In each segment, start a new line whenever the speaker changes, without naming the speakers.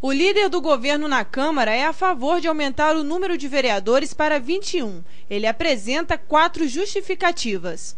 O líder do governo na Câmara é a favor de aumentar o número de vereadores para 21. Ele apresenta quatro justificativas.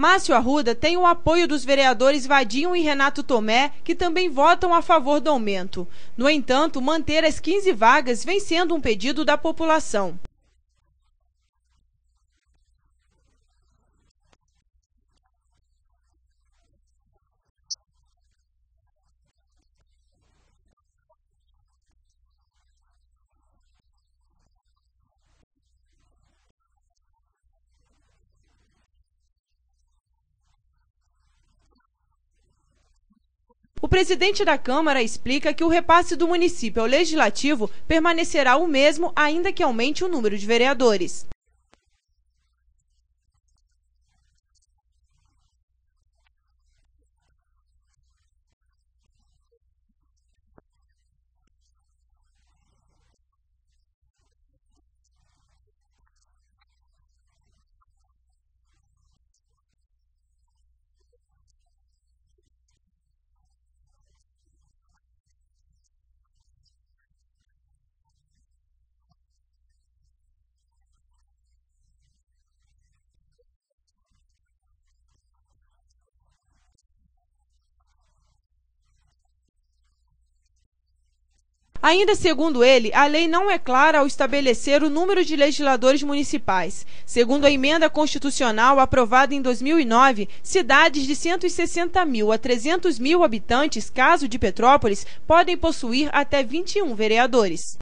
Márcio Arruda tem o apoio dos vereadores Vadinho e Renato Tomé, que também votam a favor do aumento. No entanto, manter as 15 vagas vem sendo um pedido da população. Presidente da Câmara explica que o repasse do município ao legislativo permanecerá o mesmo, ainda que aumente o número de vereadores. Ainda segundo ele, a lei não é clara ao estabelecer o número de legisladores municipais. Segundo a emenda constitucional aprovada em 2009, cidades de 160 mil a 300 mil habitantes, caso de Petrópolis, podem possuir até 21 vereadores.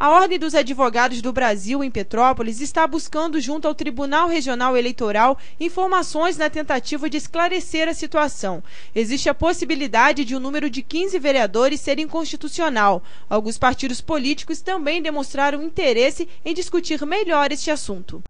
A Ordem dos Advogados do Brasil, em Petrópolis, está buscando, junto ao Tribunal Regional Eleitoral, informações na tentativa de esclarecer a situação. Existe a possibilidade de o um número de 15 vereadores ser inconstitucional. Alguns partidos políticos também demonstraram interesse em discutir melhor este assunto.